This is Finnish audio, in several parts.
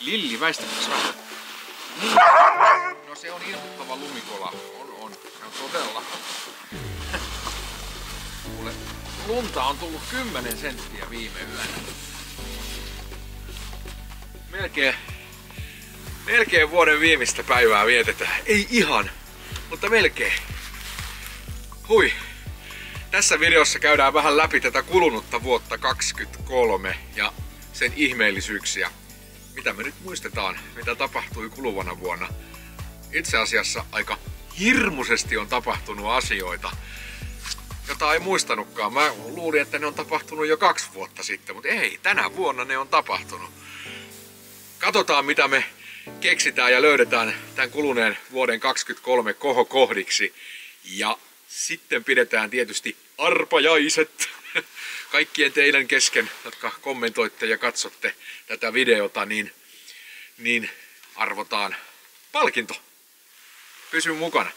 Lilli, väistäpäs vähän. No se on ilmoittava lumikola. On, on. Se on todella. Kuule, lunta on tullut 10 senttiä viime yönä. Melkein, melkein vuoden viimeistä päivää vietetään. Ei ihan, mutta melkein. Hui. Tässä videossa käydään vähän läpi tätä kulunutta vuotta 2023 ja sen ihmeellisyyksiä. Mitä me nyt muistetaan, mitä tapahtui kuluvana vuonna. Itse asiassa aika hirmuisesti on tapahtunut asioita, jota ei muistanutkaan. Mä luulin, että ne on tapahtunut jo kaksi vuotta sitten, mutta ei, tänä vuonna ne on tapahtunut. Katsotaan, mitä me keksitään ja löydetään tämän kuluneen vuoden 2023 kohokohdiksi. Ja sitten pidetään tietysti arpajaiset kaikkien teidän kesken, jotka kommentoitte ja katsotte tätä videota, niin, niin arvotaan palkinto. Pysy mukana.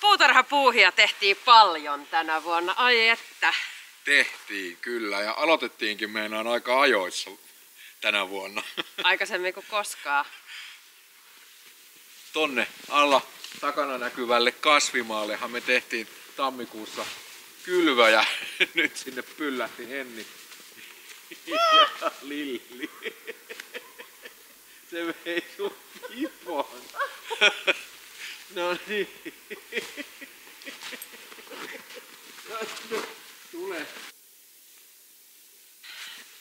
Puutarhapuuhia tehtiin paljon tänä vuonna. Ai että. Tehtiin kyllä ja aloitettiinkin meinaan aika ajoissa tänä vuonna. Aikaisemmin kuin koskaan. Tonne alla takana näkyvälle kasvimaallehan me tehtiin tammikuussa kylvä ja nyt sinne pyllähti Henni ja Lilli. Se vei sun kipon. No niin. Tule.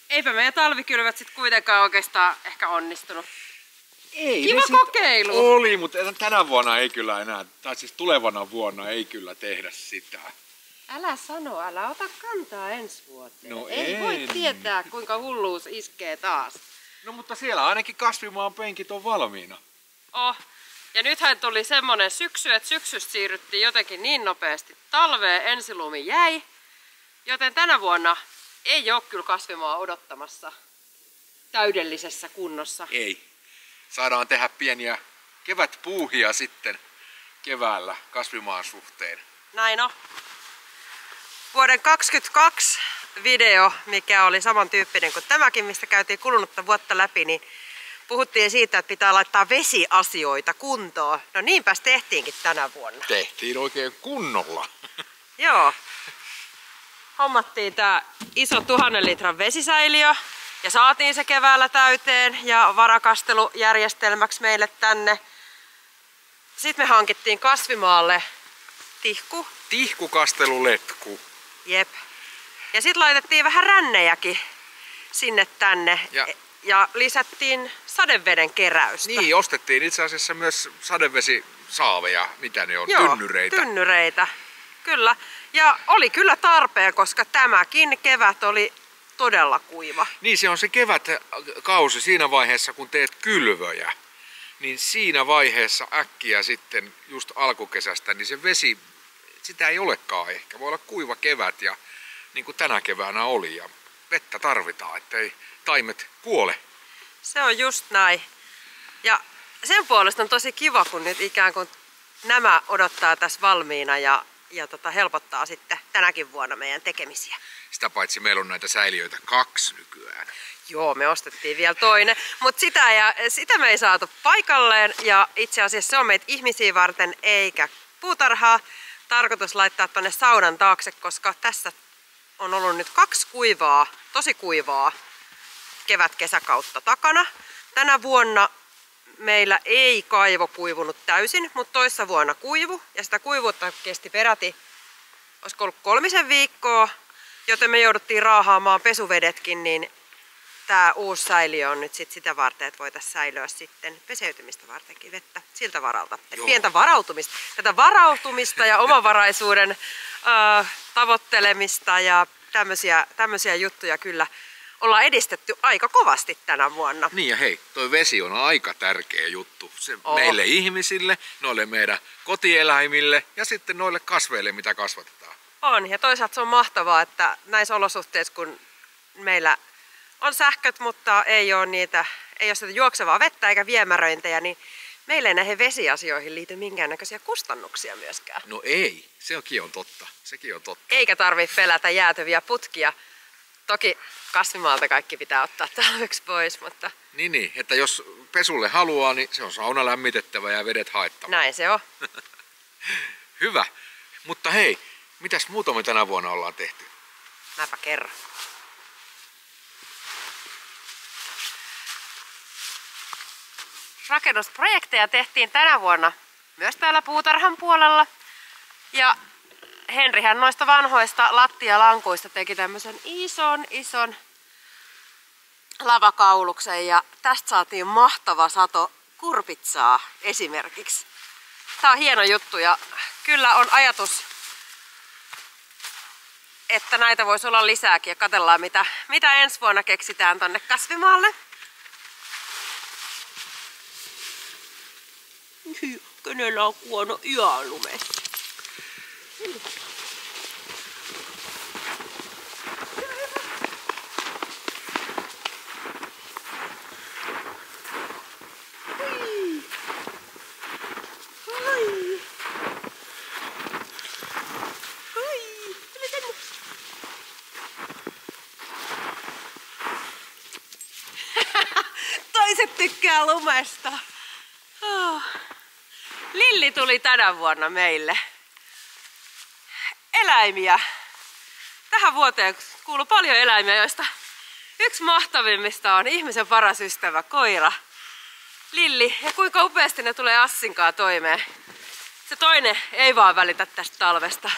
Eipä meidän talvikylvät sit kuitenkaan oikeastaan ehkä onnistunut. Ei, Kiva kokeilu. Oli, mutta tänä vuonna ei kyllä enää, tai siis tulevana vuonna ei kyllä tehdä sitä. Älä sano, älä ota kantaa ensi vuoteen. No ei voi tietää, kuinka hulluus iskee taas. No mutta siellä ainakin kasvimaan penkit on valmiina. Oh. Ja nythän tuli semmonen syksy, että syksystä siirryttiin jotenkin niin nopeasti talveen, ensilumi jäi. Joten tänä vuonna ei ole kyllä kasvimaa odottamassa täydellisessä kunnossa. Ei. Saadaan tehdä pieniä kevätpuuhia sitten keväällä kasvimaan suhteen. Näin on. Vuoden 22 video, mikä oli samantyyppinen kuin tämäkin, mistä käytiin kulunutta vuotta läpi, niin puhuttiin siitä, että pitää laittaa vesiasioita kuntoon. No niinpäs tehtiinkin tänä vuonna. Tehtiin oikein kunnolla. Joo. Hommattiin tää iso tuhannen litran vesisäiliö ja saatiin se keväällä täyteen ja varakastelujärjestelmäksi meille tänne. Sitten me hankittiin kasvimaalle tihku. Tihkukasteluletku. Jep. Ja sitten laitettiin vähän rännejäkin sinne tänne. Ja- Ja, lisättiin sadeveden keräystä. Niin, ostettiin itse asiassa myös sadevesisaaveja, mitä ne on, tynnyreitä. tynnyreitä. Kyllä. Ja oli kyllä tarpeen, koska tämäkin kevät oli todella kuiva. Niin se on se kevätkausi siinä vaiheessa, kun teet kylvöjä. Niin siinä vaiheessa äkkiä sitten just alkukesästä, niin se vesi, sitä ei olekaan ehkä. Voi olla kuiva kevät ja niin kuin tänä keväänä oli. Ja vettä tarvitaan, ettei taimet kuole. Se on just näin. Ja sen puolesta on tosi kiva, kun nyt ikään kuin nämä odottaa tässä valmiina ja, ja tota helpottaa sitten tänäkin vuonna meidän tekemisiä. Sitä paitsi meillä on näitä säiliöitä kaksi nykyään. Joo, me ostettiin vielä toinen, mutta sitä, ja, sitä me ei saatu paikalleen ja itse asiassa se on meitä ihmisiä varten eikä puutarhaa. Tarkoitus laittaa tonne saunan taakse, koska tässä on ollut nyt kaksi kuivaa, tosi kuivaa kevät-kesäkautta takana. Tänä vuonna meillä ei kaivo kuivunut täysin, mutta toissa vuonna kuivu ja sitä kuivuutta kesti peräti, olisiko ollut kolmisen viikkoa, joten me jouduttiin raahaamaan pesuvedetkin, niin tämä uusi säiliö on nyt sit sitä varten, että voitaisiin säilöä sitten peseytymistä vartenkin vettä siltä varalta. Et pientä varautumista. Tätä varautumista ja omavaraisuuden ö, tavoittelemista ja tämmöisiä, tämmöisiä juttuja kyllä ollaan edistetty aika kovasti tänä vuonna. Niin ja hei, toi vesi on aika tärkeä juttu. Se Oo. meille ihmisille, noille meidän kotieläimille ja sitten noille kasveille, mitä kasvatetaan. On, ja toisaalta se on mahtavaa, että näissä olosuhteissa, kun meillä on sähköt, mutta ei ole niitä, ei ole sitä juoksevaa vettä eikä viemäröintejä, niin meille ei näihin vesiasioihin liity minkäännäköisiä kustannuksia myöskään. No ei, sekin on totta. Sekin on totta. Eikä tarvitse pelätä jäätyviä putkia. Toki kasvimaalta kaikki pitää ottaa talveksi pois, mutta Niin, niin, että jos pesulle haluaa, niin se on sauna lämmitettävä ja vedet haettava. näin se on. Hyvä. Mutta hei, mitäs muuta me tänä vuonna ollaan tehty? Mäpä kerran. Rakennusprojekteja tehtiin tänä vuonna myös täällä puutarhan puolella. Ja Henrihän noista vanhoista lattialankuista teki tämmöisen ison, ison lavakauluksen ja tästä saatiin mahtava sato kurpitsaa esimerkiksi. Tää on hieno juttu ja kyllä on ajatus että näitä voisi olla lisääkin ja katsellaan mitä, mitä ensi vuonna keksitään tonne kasvimaalle. Kenellä on huono yölumessa? Toiset tykkää lumesta. Oh. Lilli tuli tänä vuonna meille. Eläimiä. Tähän vuoteen kuuluu paljon eläimiä, joista yksi mahtavimmista on ihmisen paras ystävä, koira. Lilli, ja kuinka upeasti ne tulee Assinkaan toimeen. Se toinen ei vaan välitä tästä talvesta.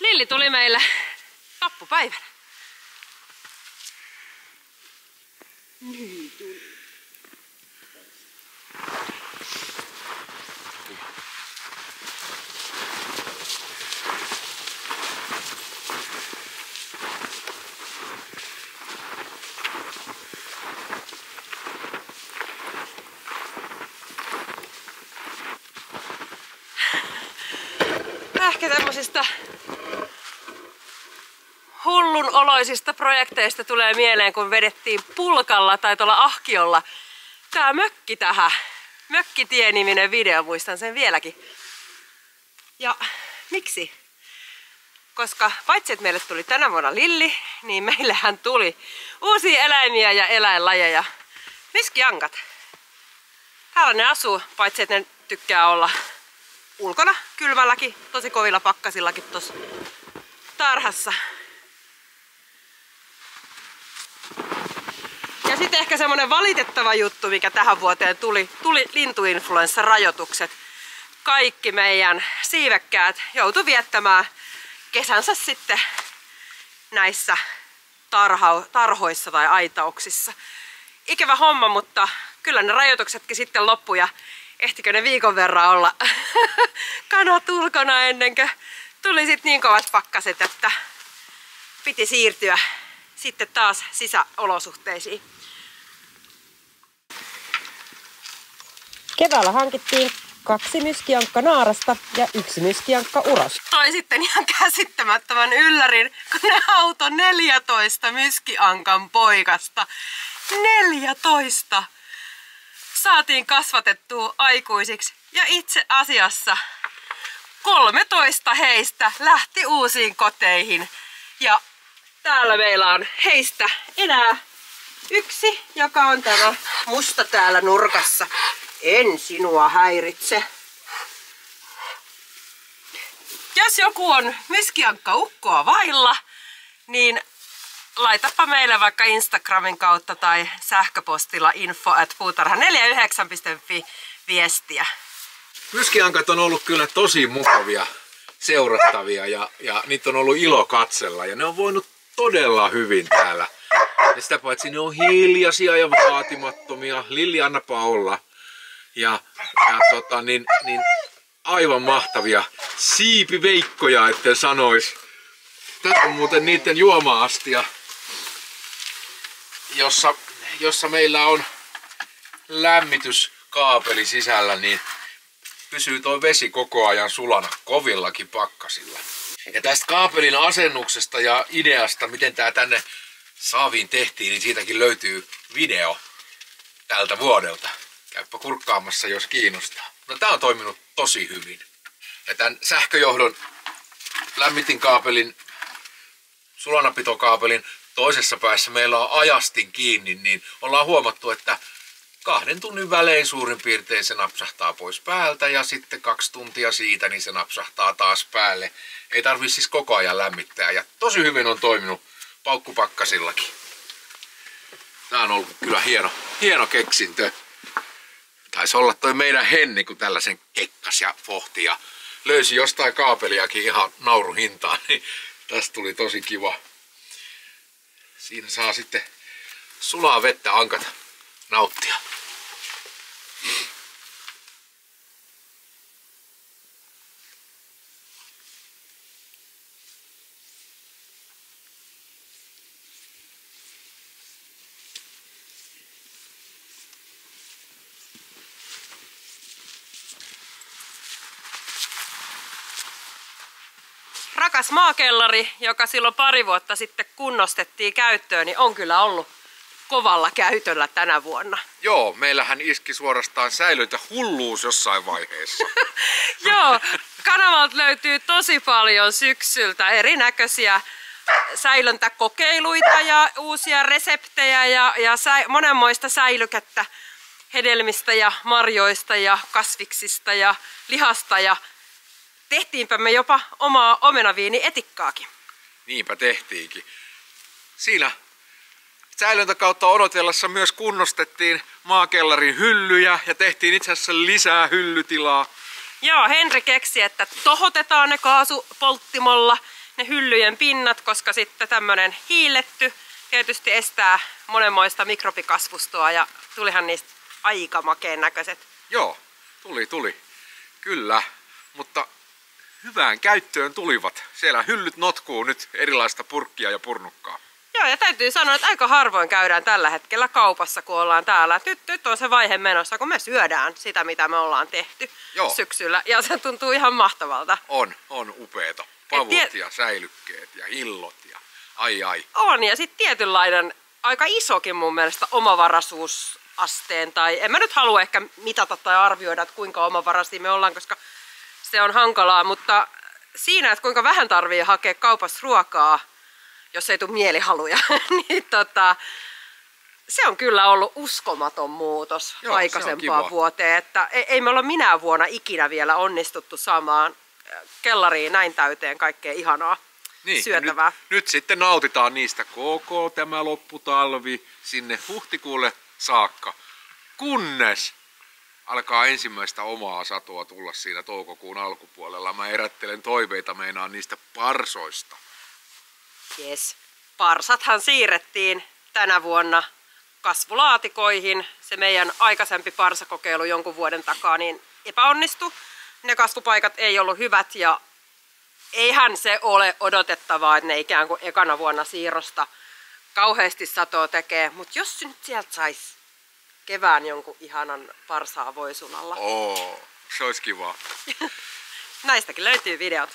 Lilli tuli meille tappupäivänä. Ehkä tämmöisistä hullun oloisista projekteista tulee mieleen, kun vedettiin pulkalla tai tuolla ahkiolla tää mökki tähän. Mökkitie-niminen video, muistan sen vieläkin. Ja miksi? Koska paitsi että meille tuli tänä vuonna Lilli, niin meillähän tuli uusia eläimiä ja eläinlajeja. Miskiankat. Täällä ne asuu, paitsi että ne tykkää olla ulkona kylmälläkin, tosi kovilla pakkasillakin tuossa tarhassa. Ja sitten ehkä semmonen valitettava juttu, mikä tähän vuoteen tuli, tuli lintuinfluenssarajoitukset. Kaikki meidän siivekkäät joutu viettämään kesänsä sitten näissä tarha, tarhoissa tai aitauksissa. Ikävä homma, mutta kyllä ne rajoituksetkin sitten loppu ja ehtikö ne viikon verran olla kanat ulkona ennen kuin tuli sitten niin kovat pakkaset, että piti siirtyä sitten taas sisäolosuhteisiin. Keväällä hankittiin kaksi myskiankka naarasta ja yksi myskiankka uros. Toi sitten ihan käsittämättömän yllärin, kun ne auto 14 myskiankan poikasta. 14! Saatiin kasvatettua aikuisiksi ja itse asiassa 13 heistä lähti uusiin koteihin. Ja täällä meillä on heistä enää yksi, joka on tämä musta täällä nurkassa. En sinua häiritse. Jos joku on myskiankka ukkoa vailla, niin laitapa meille vaikka Instagramin kautta tai sähköpostilla info at puutarha49.fi viestiä. Myskiankat on ollut kyllä tosi mukavia seurattavia ja, ja niitä on ollut ilo katsella ja ne on voinut todella hyvin täällä. Ja sitä paitsi ne on hiljaisia ja vaatimattomia. Lilli, annapa olla. Ja, ja tota, niin, niin aivan mahtavia siipiveikkoja, etten sanois. Tässä on muuten niiden juoma-astia, jossa, jossa meillä on lämmityskaapeli sisällä, niin pysyy tuo vesi koko ajan sulana kovillakin pakkasilla. Ja tästä kaapelin asennuksesta ja ideasta, miten tämä tänne saaviin tehtiin, niin siitäkin löytyy video tältä vuodelta. Käypä kurkkaamassa, jos kiinnostaa. No tää on toiminut tosi hyvin. Ja tämän sähköjohdon lämmitinkaapelin, sulanapitokaapelin toisessa päässä meillä on ajastin kiinni, niin ollaan huomattu, että kahden tunnin välein suurin piirtein se napsahtaa pois päältä ja sitten kaksi tuntia siitä niin se napsahtaa taas päälle. Ei tarvi siis koko ajan lämmittää ja tosi hyvin on toiminut paukkupakkasillakin. Tää on ollut kyllä hieno, hieno keksintö. Taisi olla toi meidän Henni, kun tällaisen kekkas ja fohti ja löysi jostain kaapeliakin ihan nauruhintaan, niin tästä tuli tosi kiva. Siinä saa sitten sulaa vettä ankata nauttia. Rakas maakellari, joka silloin pari vuotta sitten kunnostettiin käyttöön, niin on kyllä ollut kovalla käytöllä tänä vuonna. Joo, meillähän iski suorastaan säilöitä hulluus jossain vaiheessa. Joo, kanavalta löytyy tosi paljon syksyltä erinäköisiä säilöntäkokeiluita ja uusia reseptejä ja, ja sä, monenmoista säilykettä hedelmistä ja marjoista ja kasviksista ja lihasta ja tehtiinpä me jopa omaa omenaviinietikkaakin. Niinpä tehtiinkin. Siinä säilöntäkautta odotellessa myös kunnostettiin maakellarin hyllyjä ja tehtiin itse asiassa lisää hyllytilaa. Joo, Henri keksi, että tohotetaan ne kaasupolttimolla ne hyllyjen pinnat, koska sitten tämmönen hiiletty tietysti estää monenmoista mikrobikasvustoa ja tulihan niistä aika makeen näköiset. Joo, tuli, tuli. Kyllä, mutta hyvään käyttöön tulivat. Siellä hyllyt notkuu nyt erilaista purkkia ja purnukkaa. Joo, ja täytyy sanoa, että aika harvoin käydään tällä hetkellä kaupassa, kun ollaan täällä. Nyt, nyt on se vaihe menossa, kun me syödään sitä, mitä me ollaan tehty Joo. syksyllä. Ja se tuntuu ihan mahtavalta. On, on upeeta. Pavut tie- ja säilykkeet ja hillot ja ai ai. On, ja sitten tietynlainen, aika isokin mun mielestä omavaraisuusasteen, tai en mä nyt halua ehkä mitata tai arvioida, että kuinka omavaraisia me ollaan, koska se on hankalaa, mutta siinä, että kuinka vähän tarvii hakea kaupassa ruokaa, jos ei tule mielihaluja, niin tota, se on kyllä ollut uskomaton muutos Joo, se on aikaisempaan kiva. vuoteen, että ei, ei me olla minä vuonna ikinä vielä onnistuttu saamaan äh, kellariin näin täyteen kaikkea ihanaa Niin, syötävää. Nyt, nyt sitten nautitaan niistä koko tämä lopputalvi sinne huhtikuulle saakka. Kunnes alkaa ensimmäistä omaa satoa tulla siinä toukokuun alkupuolella. Mä erättelen toiveita meinaan niistä parsoista. Yes. Parsathan siirrettiin tänä vuonna kasvulaatikoihin. Se meidän aikaisempi parsakokeilu jonkun vuoden takaa niin epäonnistui. Ne kasvupaikat ei ollut hyvät ja eihän se ole odotettavaa, että ne ikään kuin ekana vuonna siirrosta kauheasti satoa tekee. Mutta jos nyt sieltä sais kevään jonkun ihanan parsaa voisunalla. Oo, se olisi kiva. Näistäkin löytyy videot.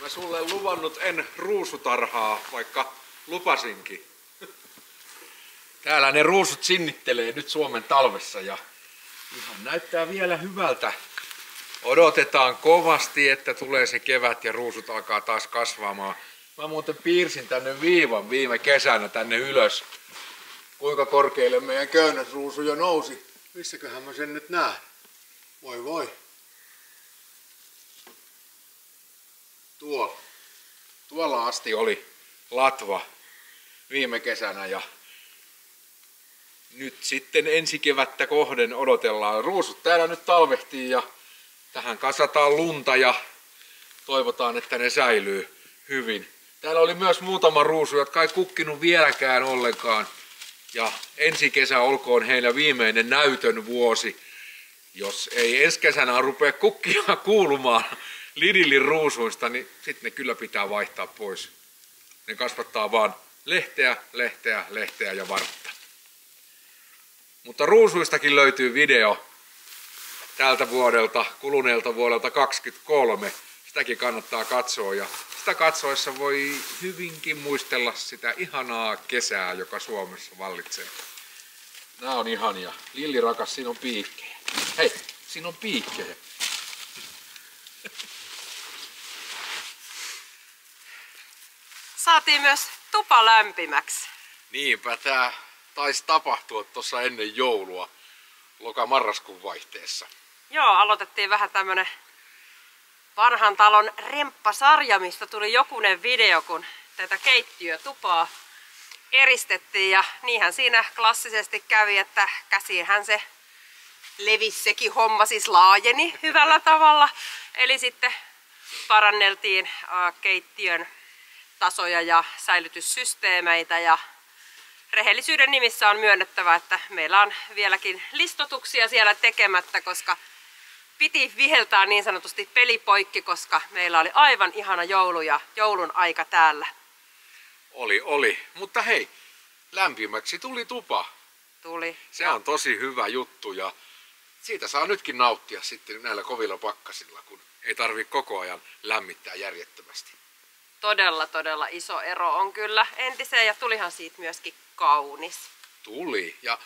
Mä sulle luvannut en ruusutarhaa, vaikka lupasinkin. Täällä ne ruusut sinnittelee nyt Suomen talvessa ja ihan näyttää vielä hyvältä. Odotetaan kovasti, että tulee se kevät ja ruusut alkaa taas kasvamaan. Mä muuten piirsin tänne viivan viime kesänä tänne ylös. Kuinka korkealle meidän köynnösruusu jo nousi. Missäköhän mä sen nyt näen? Voi voi. Tuolla. Tuolla asti oli latva viime kesänä ja nyt sitten ensi kevättä kohden odotellaan. Ruusut täällä nyt talvehtii ja tähän kasataan lunta ja toivotaan, että ne säilyy hyvin. Täällä oli myös muutama ruusu, jotka ei kukkinut vieläkään ollenkaan. Ja ensi kesä olkoon heillä viimeinen näytön vuosi. Jos ei ensi kesänä rupea kukkia kuulumaan Lidlin ruusuista, niin sitten ne kyllä pitää vaihtaa pois. Ne kasvattaa vaan lehteä, lehteä, lehteä ja vartta. Mutta ruusuistakin löytyy video tältä vuodelta, kuluneelta vuodelta 23. Sitäkin kannattaa katsoa ja sitä katsoessa voi hyvinkin muistella sitä ihanaa kesää, joka Suomessa vallitsee. Nämä on ihania. Lilli rakas, siinä on piikkejä. Hei, siinä on piikkejä. Saatiin myös tupa lämpimäksi. Niinpä tää taisi tapahtua tuossa ennen joulua loka-marraskuun vaihteessa. Joo, aloitettiin vähän tämmönen vanhan talon remppasarja, mistä tuli jokunen video, kun tätä keittiötupaa eristettiin. Ja niinhän siinä klassisesti kävi, että käsiinhän se levisi sekin homma siis laajeni hyvällä tavalla. Eli sitten paranneltiin keittiön tasoja ja säilytyssysteemeitä ja rehellisyyden nimissä on myönnettävä, että meillä on vieläkin listotuksia siellä tekemättä, koska piti viheltää niin sanotusti pelipoikki, koska meillä oli aivan ihana joulu ja joulun aika täällä. Oli, oli. Mutta hei, lämpimäksi tuli tupa. Tuli. Se on tosi hyvä juttu ja siitä saa nytkin nauttia sitten näillä kovilla pakkasilla, kun ei tarvi koko ajan lämmittää järjettömästi. Todella, todella iso ero on kyllä entiseen ja tulihan siitä myöskin kaunis. Tuli ja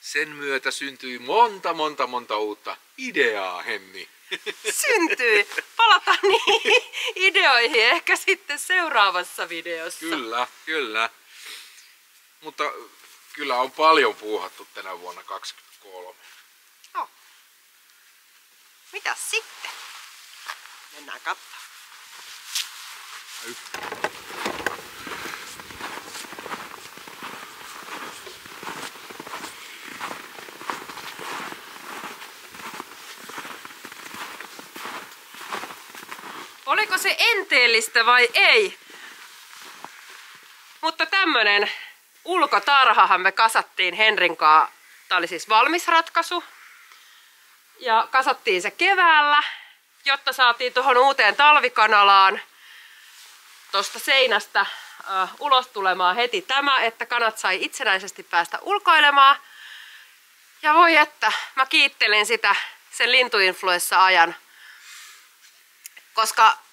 sen myötä syntyi monta, monta, monta uutta ideaa, Henni. Syntyi! Palataan niihin ideoihin ehkä sitten seuraavassa videossa. Kyllä, kyllä. Mutta kyllä on paljon puuhattu tänä vuonna 2023. Oh. Mitäs sitten? Mennään katsomaan. Enteellistä vai ei? Mutta tämmönen ulkotarhahan me kasattiin Henrinkaa. Tämä oli siis valmis ratkaisu. Ja kasattiin se keväällä, jotta saatiin tuohon uuteen talvikanalaan tuosta seinästä uh, ulos tulemaan heti tämä, että kanat sai itsenäisesti päästä ulkoilemaan. Ja voi että, mä kiittelin sitä sen lintuinfluenssa-ajan, koska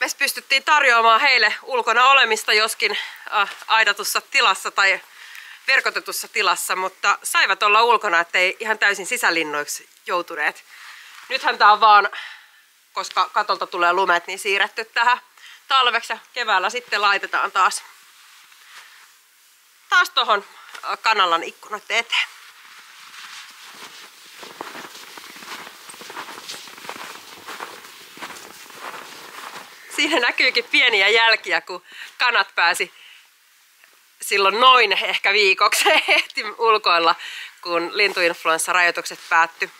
me pystyttiin tarjoamaan heille ulkona olemista joskin uh, aidatussa tilassa tai verkotetussa tilassa, mutta saivat olla ulkona, ettei ihan täysin sisälinnoiksi joutuneet. Nythän tää on vaan, koska katolta tulee lumet, niin siirretty tähän talveksi ja keväällä sitten laitetaan taas, taas tuohon kanalan ikkunoiden eteen. Siinä näkyykin pieniä jälkiä, kun kanat pääsi silloin noin ehkä viikoksi ehti ulkoilla, kun lintuinfluenssarajoitukset päättyi.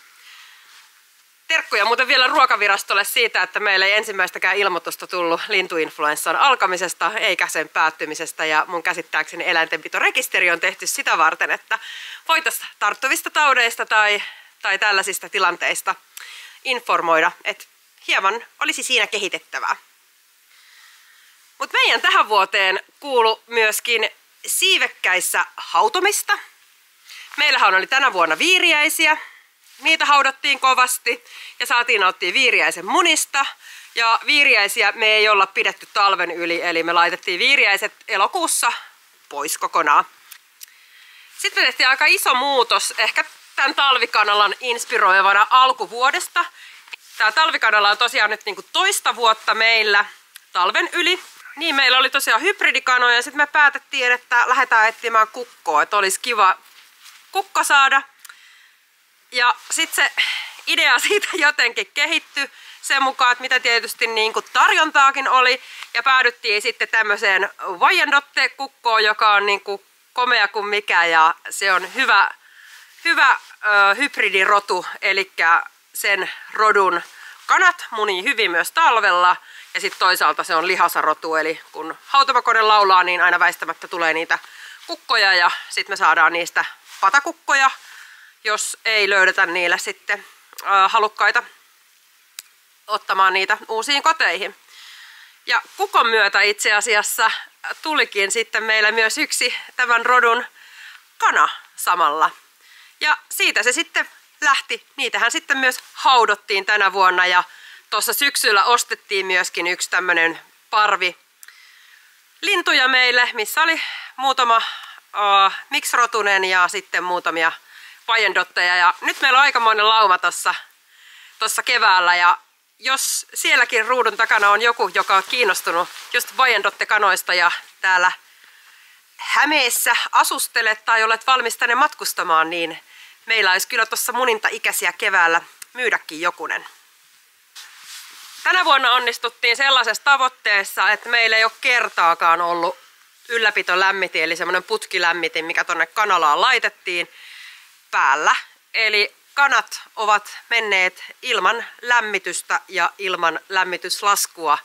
Terkkuja muuten vielä ruokavirastolle siitä, että meillä ei ensimmäistäkään ilmoitusta tullut lintuinfluenssan alkamisesta eikä sen päättymisestä. Ja mun käsittääkseni eläintenpitorekisteri on tehty sitä varten, että voitaisiin tarttuvista taudeista tai, tai tällaisista tilanteista informoida, että hieman olisi siinä kehitettävää. Mutta meidän tähän vuoteen kuulu myöskin siivekkäissä hautomista. Meillähän oli tänä vuonna viiriäisiä, Niitä haudattiin kovasti ja saatiin nauttia viiriäisen munista. Ja viiriäisiä me ei olla pidetty talven yli, eli me laitettiin viiriäiset elokuussa pois kokonaan. Sitten me tehtiin aika iso muutos, ehkä tämän talvikanalan inspiroivana alkuvuodesta. Tämä talvikanala on tosiaan nyt niinku toista vuotta meillä talven yli. Niin, meillä oli tosiaan hybridikanoja ja sitten me päätettiin, että lähdetään etsimään kukkoa, että olisi kiva kukka saada. Ja sitten se idea siitä jotenkin kehittyi sen mukaan, että mitä tietysti niin kuin tarjontaakin oli. Ja päädyttiin sitten tämmöiseen Vajandotte-kukkoon, joka on niin kuin komea kuin mikä ja se on hyvä, hyvä ö, hybridirotu, eli sen rodun kanat munii hyvin myös talvella ja sitten toisaalta se on lihasarotu, eli kun hautomakone laulaa, niin aina väistämättä tulee niitä kukkoja ja sitten me saadaan niistä patakukkoja jos ei löydetä niillä sitten halukkaita ottamaan niitä uusiin koteihin. Ja kukon myötä itse asiassa tulikin sitten meillä myös yksi tämän rodun kana samalla. Ja siitä se sitten lähti. Niitähän sitten myös haudottiin tänä vuonna ja tuossa syksyllä ostettiin myöskin yksi tämmönen parvi lintuja meille, missä oli muutama uh, miksrotunen ja sitten muutamia vajendotteja. Ja nyt meillä on aikamoinen lauma tuossa tossa keväällä ja jos sielläkin ruudun takana on joku, joka on kiinnostunut just vajendottekanoista ja täällä Hämeessä asustelet tai olet valmis tänne matkustamaan, niin meillä olisi kyllä tuossa muninta-ikäisiä keväällä myydäkin jokunen. Tänä vuonna onnistuttiin sellaisessa tavoitteessa, että meillä ei ole kertaakaan ollut ylläpitolämmitin, eli semmoinen putkilämmitin, mikä tonne kanalaan laitettiin päällä. Eli kanat ovat menneet ilman lämmitystä ja ilman lämmityslaskua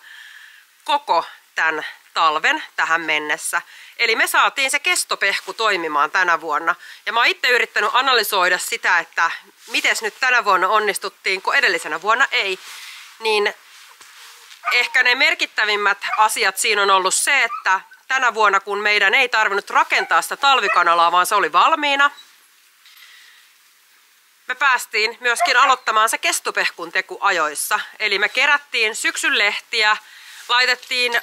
koko tämän talven tähän mennessä. Eli me saatiin se kestopehku toimimaan tänä vuonna. Ja mä oon itse yrittänyt analysoida sitä, että miten nyt tänä vuonna onnistuttiin, kun edellisenä vuonna ei. Niin ehkä ne merkittävimmät asiat siinä on ollut se, että tänä vuonna kun meidän ei tarvinnut rakentaa sitä talvikanalaa, vaan se oli valmiina, me päästiin myöskin aloittamaan se kestopehkun teku ajoissa. Eli me kerättiin syksyn lehtiä, laitettiin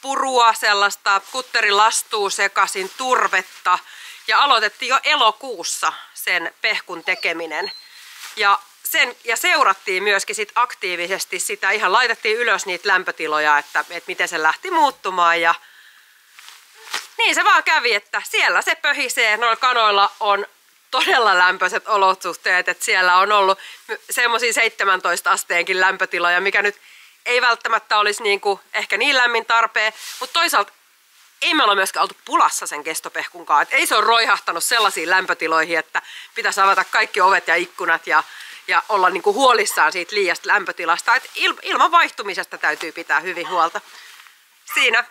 purua, sellaista kutterilastuu sekaisin, turvetta ja aloitettiin jo elokuussa sen pehkun tekeminen. Ja, sen, ja seurattiin myöskin sit aktiivisesti sitä, ihan laitettiin ylös niitä lämpötiloja, että, että miten se lähti muuttumaan ja niin se vaan kävi, että siellä se pöhisee, noilla kanoilla on todella lämpöiset olosuhteet, että siellä on ollut semmoisia 17 asteenkin lämpötiloja, mikä nyt ei välttämättä olisi niin kuin ehkä niin lämmin tarpeen, mutta toisaalta ei me olla myöskään oltu pulassa sen kestopehkunkaan. Et ei se ole roihahtanut sellaisiin lämpötiloihin, että pitäisi avata kaikki ovet ja ikkunat ja, ja olla niin kuin huolissaan siitä liiasta lämpötilasta. Et il, ilman vaihtumisesta täytyy pitää hyvin huolta. Siinä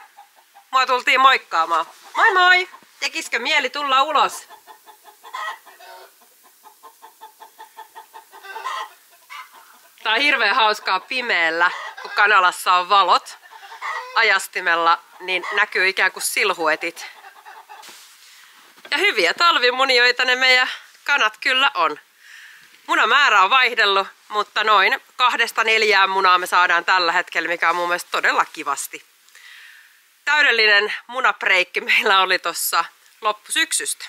mua tultiin moikkaamaan. Moi moi! Tekisikö mieli tulla ulos? Tää on hirveän hauskaa pimeällä, kun kanalassa on valot ajastimella, niin näkyy ikään kuin silhuetit. Ja hyviä talvimunioita ne meidän kanat kyllä on. Munamäärä on vaihdellut, mutta noin kahdesta neljään munaa me saadaan tällä hetkellä, mikä on mun mielestä todella kivasti. Täydellinen munapreikki meillä oli tuossa loppusyksystä.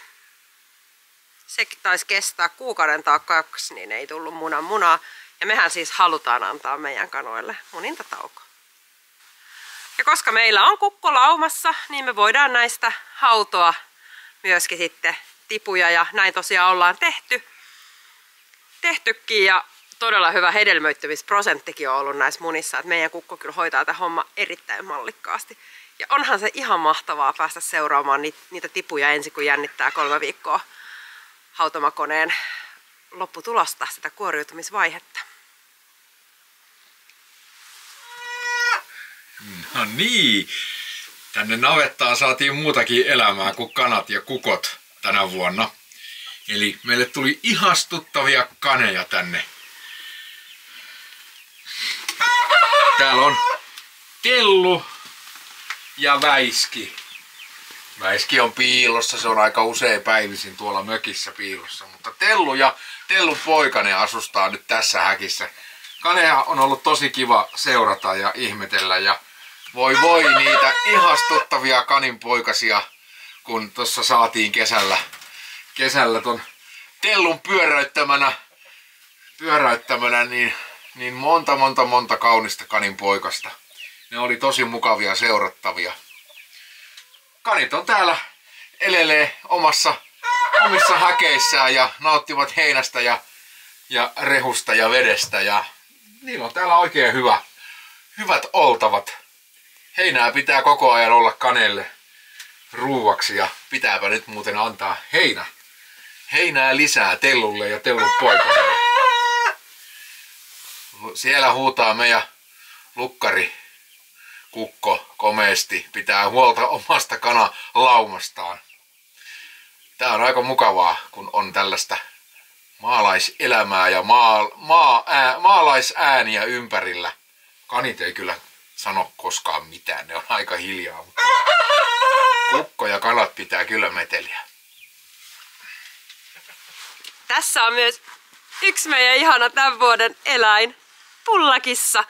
Se taisi kestää kuukauden tai kaksi, niin ei tullut munan munaa. Ja mehän siis halutaan antaa meidän kanoille munintatauko. Ja koska meillä on kukko laumassa, niin me voidaan näistä hautoa myöskin sitten tipuja ja näin tosiaan ollaan tehty. Tehtykin ja todella hyvä hedelmöittymisprosenttikin on ollut näissä munissa, että meidän kukko kyllä hoitaa tätä homma erittäin mallikkaasti. Ja onhan se ihan mahtavaa päästä seuraamaan niitä tipuja ensin, kun jännittää kolme viikkoa hautomakoneen lopputulosta, sitä kuoriutumisvaihetta. No niin, tänne navettaan saatiin muutakin elämää kuin kanat ja kukot tänä vuonna. Eli meille tuli ihastuttavia kaneja tänne. Täällä on Tellu ja Väiski. Väiski on piilossa, se on aika usein päivisin tuolla mökissä piilossa. Mutta Tellu ja Tellun poikane asustaa nyt tässä häkissä. Kaneja on ollut tosi kiva seurata ja ihmetellä ja voi voi niitä ihastuttavia kaninpoikasia, kun tuossa saatiin kesällä, kesällä ton tellun pyöräyttämänä, pyöräyttämänä niin, niin monta monta monta kaunista kaninpoikasta. Ne oli tosi mukavia seurattavia. Kanit on täällä elelee omassa, omissa häkeissään ja nauttivat heinästä ja, ja rehusta ja vedestä ja niillä on täällä oikein hyvä, hyvät oltavat heinää pitää koko ajan olla kanelle ruuaksi ja pitääpä nyt muuten antaa heinä. Heinää lisää Tellulle ja Tellun poikaselle. Siellä huutaa meidän lukkari kukko komeesti, pitää huolta omasta kana laumastaan. Tää on aika mukavaa, kun on tällaista maalaiselämää ja maa, maa, ää, maalaisääniä ympärillä. Kanit ei kyllä sano koskaan mitään, ne on aika hiljaa, mutta kukko ja kalat pitää kyllä meteliä. Tässä on myös yksi meidän ihana tämän vuoden eläin, pullakissa.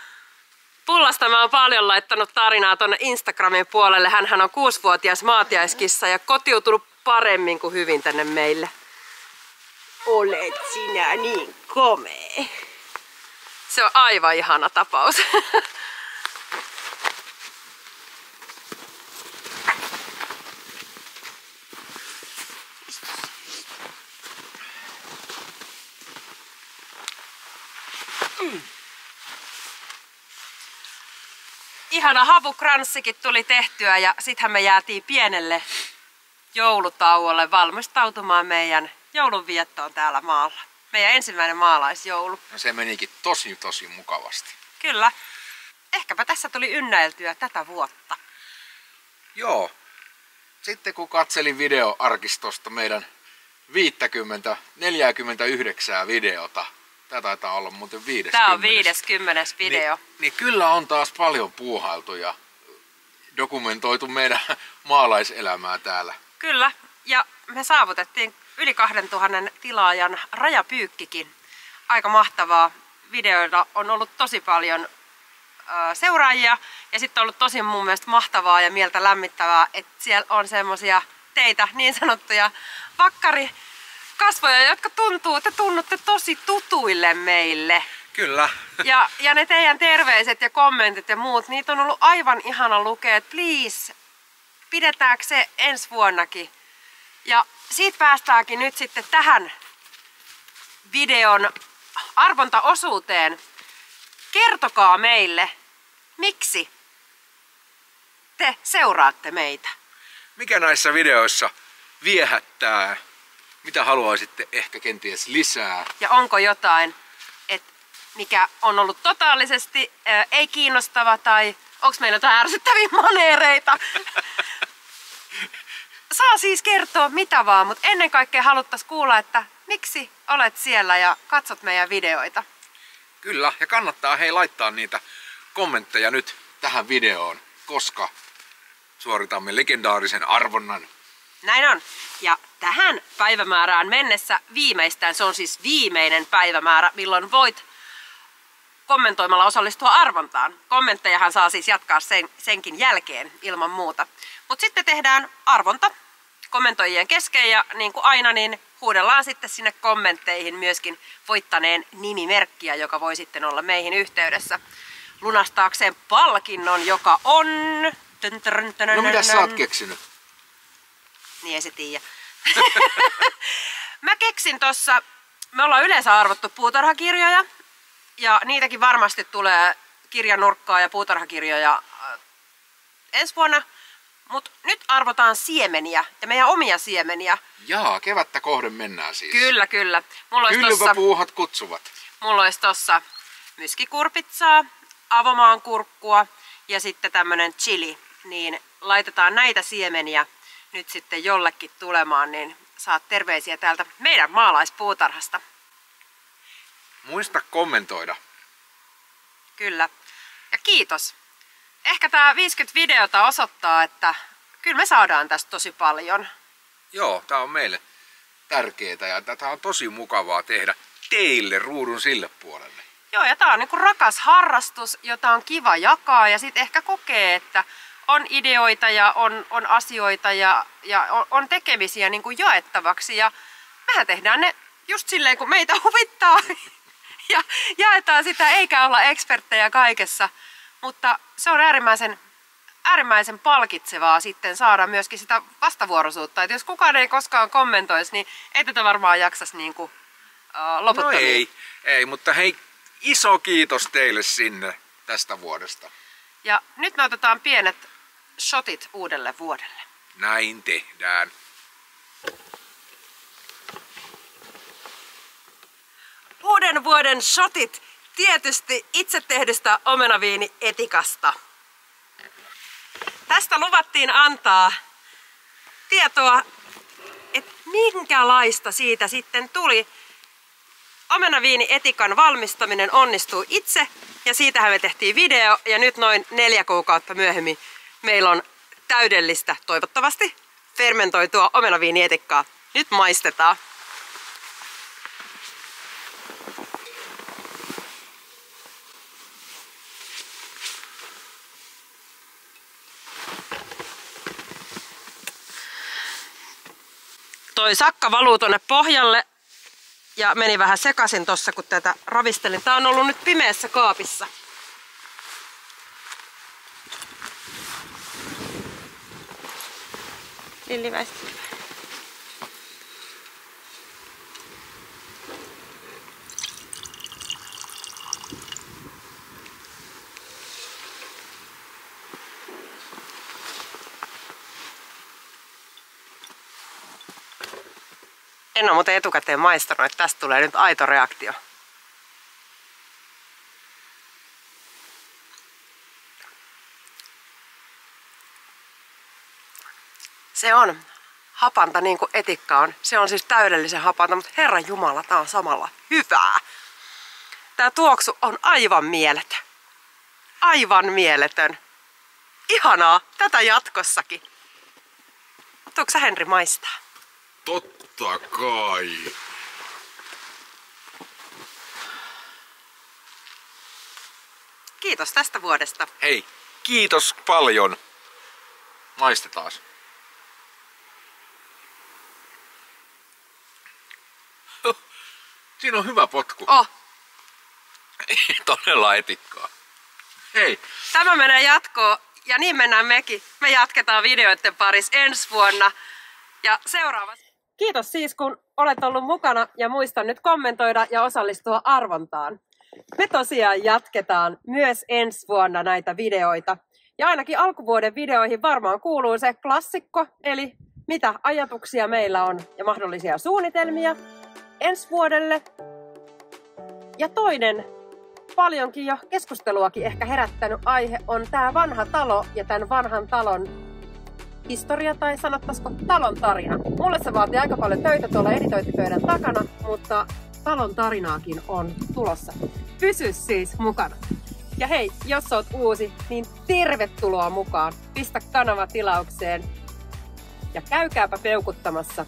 Pullasta mä oon paljon laittanut tarinaa tonne Instagramin puolelle. Hänhän on kuusivuotias maatiaiskissa ja kotiutunut paremmin kuin hyvin tänne meille. Olet sinä niin komea. Se on aivan ihana tapaus. Ihana havukranssikin tuli tehtyä ja sittenhän me jäätiin pienelle joulutauolle valmistautumaan meidän joulunviettoon täällä maalla. Meidän ensimmäinen maalaisjoulu. No se menikin tosi tosi mukavasti. Kyllä. Ehkäpä tässä tuli ynnäiltyä tätä vuotta. Joo. Sitten kun katselin videoarkistosta meidän 50, 49 videota, Tämä taitaa olla muuten 50. Tämä on 50 video. Niin, niin kyllä on taas paljon puuhailtu ja dokumentoitu meidän maalaiselämää täällä. Kyllä, ja me saavutettiin yli 2000 tilaajan rajapyykkikin. Aika mahtavaa. Videoilla on ollut tosi paljon seuraajia ja sitten on ollut tosi mun mielestä mahtavaa ja mieltä lämmittävää, että siellä on semmosia teitä, niin sanottuja vakkari kasvoja, jotka tuntuu, että tunnutte tosi tutuille meille. Kyllä. Ja, ja ne teidän terveiset ja kommentit ja muut, niitä on ollut aivan ihana lukea, että please, pidetäänkö se ensi vuonnakin. Ja siitä päästäänkin nyt sitten tähän videon arvontaosuuteen. Kertokaa meille, miksi te seuraatte meitä. Mikä näissä videoissa viehättää mitä haluaisitte ehkä kenties lisää? Ja onko jotain, et mikä on ollut totaalisesti ää, ei kiinnostava tai onko meillä jotain ärsyttäviä maneereita? Saa siis kertoa mitä vaan, mutta ennen kaikkea haluttaisiin kuulla, että miksi olet siellä ja katsot meidän videoita. Kyllä, ja kannattaa hei laittaa niitä kommentteja nyt tähän videoon, koska suoritamme legendaarisen arvonnan näin on. Ja tähän päivämäärään mennessä viimeistään, se on siis viimeinen päivämäärä, milloin voit kommentoimalla osallistua arvontaan. Kommenttejahan saa siis jatkaa sen, senkin jälkeen ilman muuta. Mutta sitten tehdään arvonta kommentoijien kesken ja niin kuin aina niin huudellaan sitten sinne kommentteihin myöskin voittaneen nimimerkkiä, joka voi sitten olla meihin yhteydessä lunastaakseen palkinnon, joka on... No mitä sä oot keksinyt? Niin ei se tiedä. Mä keksin tossa, me ollaan yleensä arvottu puutarhakirjoja ja niitäkin varmasti tulee kirjanurkkaa ja puutarhakirjoja äh, ensi vuonna. Mutta nyt arvotaan siemeniä ja meidän omia siemeniä. Jaa, kevättä kohden mennään siis. Kyllä, kyllä. Mulla Kylväpuuhat kutsuvat. Mulla olisi tossa myskikurpitsaa, avomaan kurkkua ja sitten tämmönen chili. Niin laitetaan näitä siemeniä nyt sitten jollekin tulemaan, niin saat terveisiä täältä meidän maalaispuutarhasta. Muista kommentoida. Kyllä. Ja kiitos. Ehkä tämä 50 videota osoittaa, että kyllä me saadaan tästä tosi paljon. Joo, tämä on meille tärkeää ja tätä on tosi mukavaa tehdä teille ruudun sille puolelle. Joo, ja tämä on niinku rakas harrastus, jota on kiva jakaa ja sitten ehkä kokee, että on ideoita ja on, on asioita ja, ja on, on tekemisiä niin kuin jaettavaksi. Ja mehän tehdään ne just silleen, kun meitä huvittaa. ja jaetaan sitä, eikä olla eksperttejä kaikessa. Mutta se on äärimmäisen, äärimmäisen palkitsevaa sitten saada myöskin sitä vastavuoroisuutta. Että jos kukaan ei koskaan kommentoisi, niin ei tätä varmaan jaksas niin kuin, loputtomiin. No ei, ei, mutta hei, iso kiitos teille sinne tästä vuodesta. Ja nyt me otetaan pienet shotit uudelle vuodelle. Näin tehdään. Uuden vuoden shotit tietysti itse tehdystä omenaviini etikasta. Tästä luvattiin antaa tietoa, että minkälaista siitä sitten tuli. Omenaviini etikan valmistaminen onnistui itse ja siitähän me tehtiin video ja nyt noin neljä kuukautta myöhemmin meillä on täydellistä, toivottavasti, fermentoitua omenaviinietikkaa. Nyt maistetaan. Toi sakka valuu tuonne pohjalle ja meni vähän sekasin tuossa, kun tätä ravistelin. Tämä on ollut nyt pimeässä kaapissa. Lilliväistä. En ole muuten etukäteen maistanut, että tästä tulee nyt aito reaktio. Se on hapanta niin kuin etikka on. Se on siis täydellisen hapanta, mutta Herran Jumala, tää on samalla hyvää. Tää tuoksu on aivan mieletön. Aivan mieletön. Ihanaa, tätä jatkossakin. Tuuko sä Henri maistaa? Totta kai. Kiitos tästä vuodesta. Hei, kiitos paljon. Maistetaan. Siinä on hyvä potku. Oh, Ei todella etikkaa. Hei, Tämä menee jatkoon ja niin mennään mekin. Me jatketaan videoiden parissa ensi vuonna ja seuraavassa. Kiitos siis kun olet ollut mukana ja muista nyt kommentoida ja osallistua arvontaan. Me tosiaan jatketaan myös ensi vuonna näitä videoita. Ja ainakin alkuvuoden videoihin varmaan kuuluu se klassikko, eli mitä ajatuksia meillä on ja mahdollisia suunnitelmia ensi vuodelle. Ja toinen paljonkin jo keskusteluakin ehkä herättänyt aihe on tämä vanha talo ja tämän vanhan talon historia tai sanottaisiko talon tarina. Mulle se vaatii aika paljon töitä tuolla editointipöydän takana, mutta talon tarinaakin on tulossa. Pysy siis mukana. Ja hei, jos oot uusi, niin tervetuloa mukaan. Pistä kanava tilaukseen ja käykääpä peukuttamassa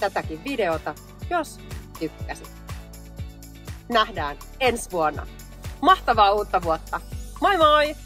tätäkin videota, jos tykkäsit nähdään ensi vuonna. Mahtavaa uutta vuotta! Moi moi!